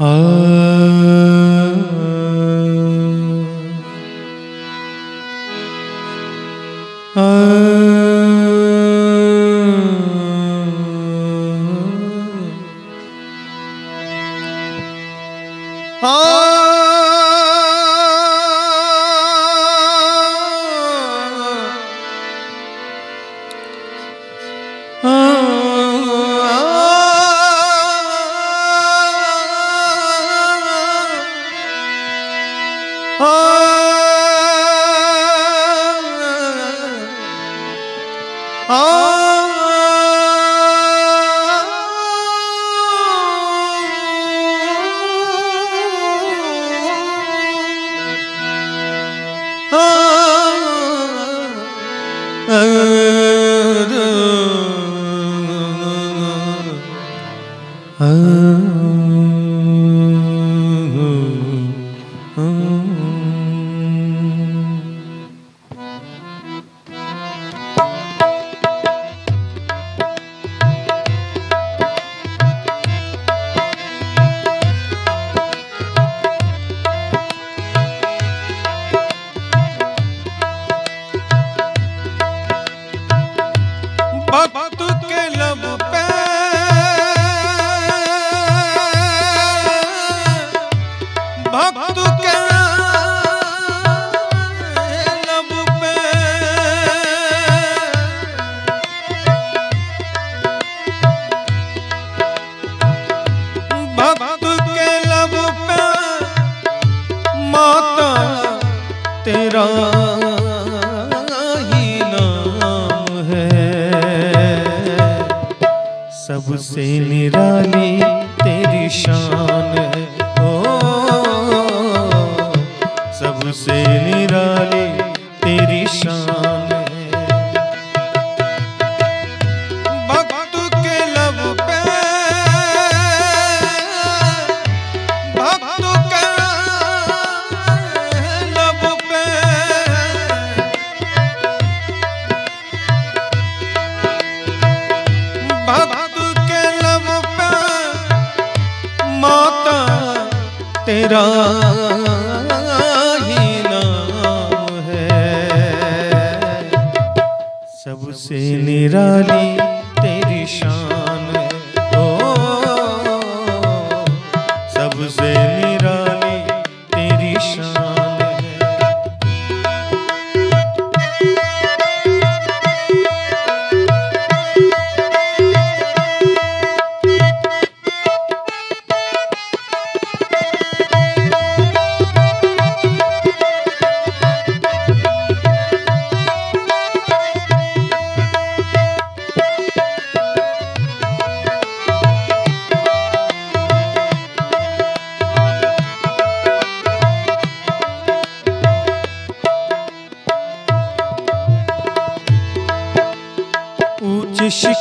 भक्त तेरा ही नाम है। सबसे निराली तेरी शान है। ओ सबसे निराली भक्त के लब पे माता तेरा ही नाम है। सबसे निराली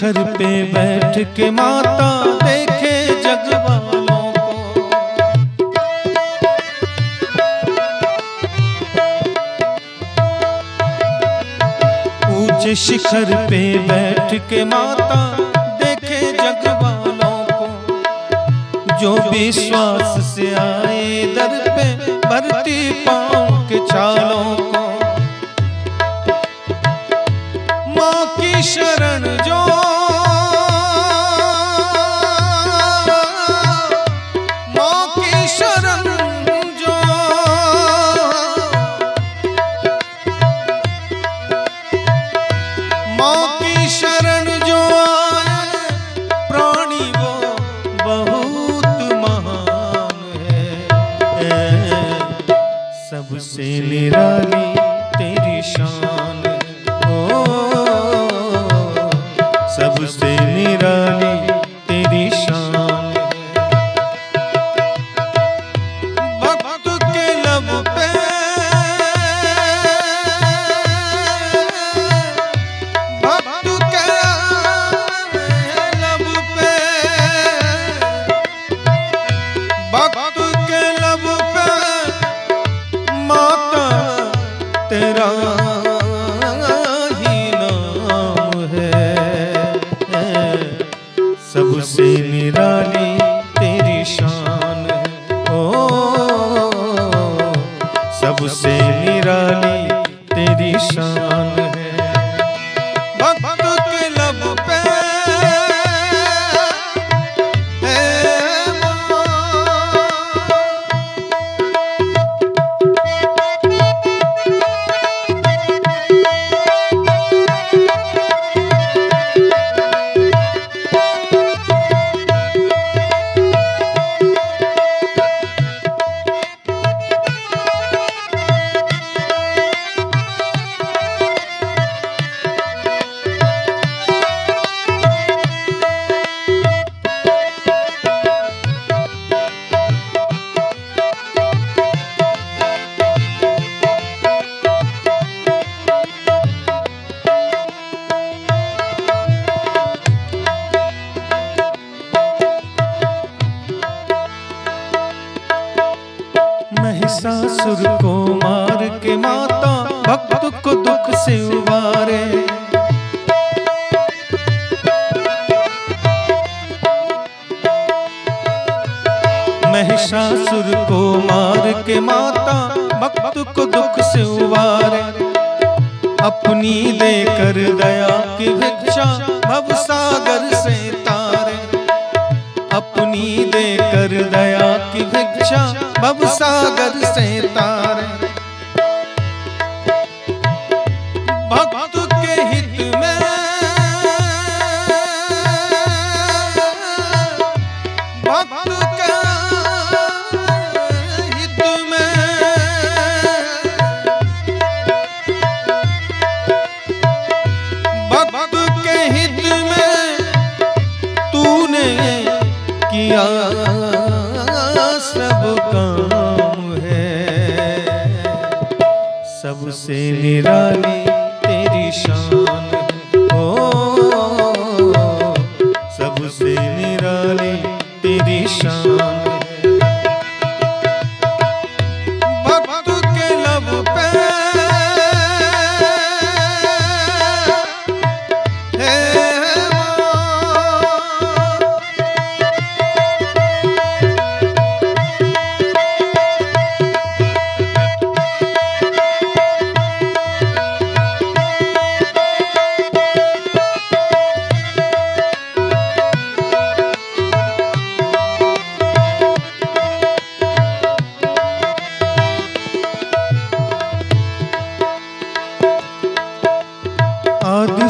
शिखर पे बैठ के माता देखे जग वालों को। ऊंच शिखर पे बैठ के माता देखे जग वालों को। जो विश्वास से आए दर पे भरती पाँव के छालों को। माँ की शरण जो bump, bump. महिषासुर को मार के माता भक्त को दुख से उबारे। अपनी देकर दया की भिक्षा भव सागर से तारे। अपनी देकर दया की भिक्षा भव सागर से तारे। भक्त सबसे निराली तेरी शान हो। सबसे निराली तेरी शान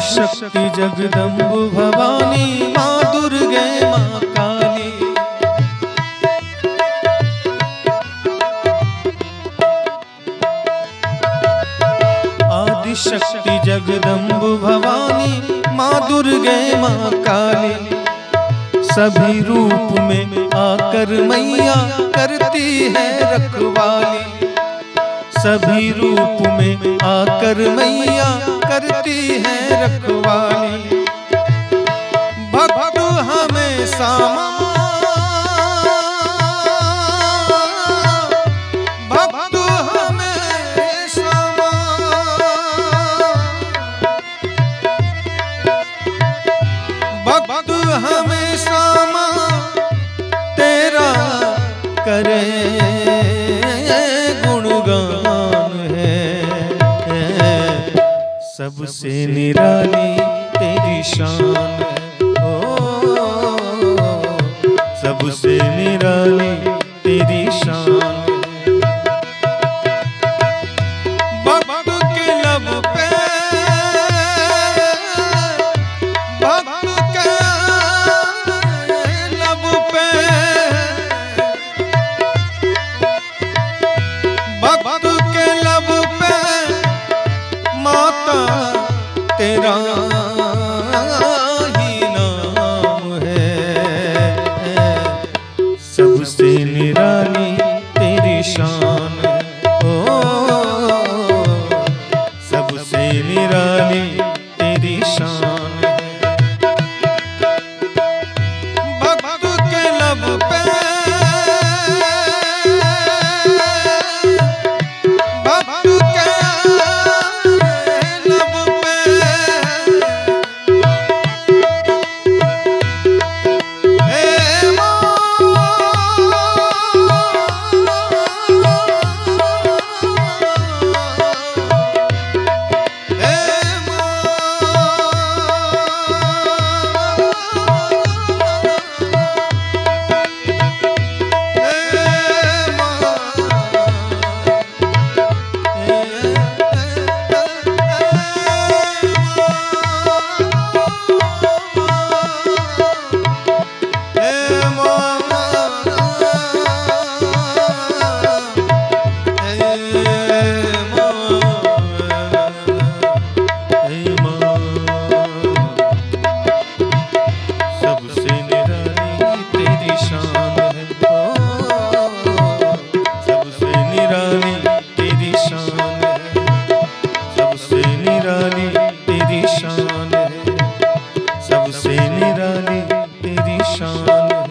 आदिशक्ति जगदम्ब भवानी, माँ दुर्गे, माँ काली। आदिशक्ति जगदम्ब भवानी, माँ दुर्गे, माँ काली। सभी रूप में आकर मैया करती है रखवाली। सभी रूप में आकर मैया करती है रखवाली। भक्त हमें सामा। भक्त हमें तेरा करे सबसे निराली तेरी शान है। ओ सबसे सबसे निराली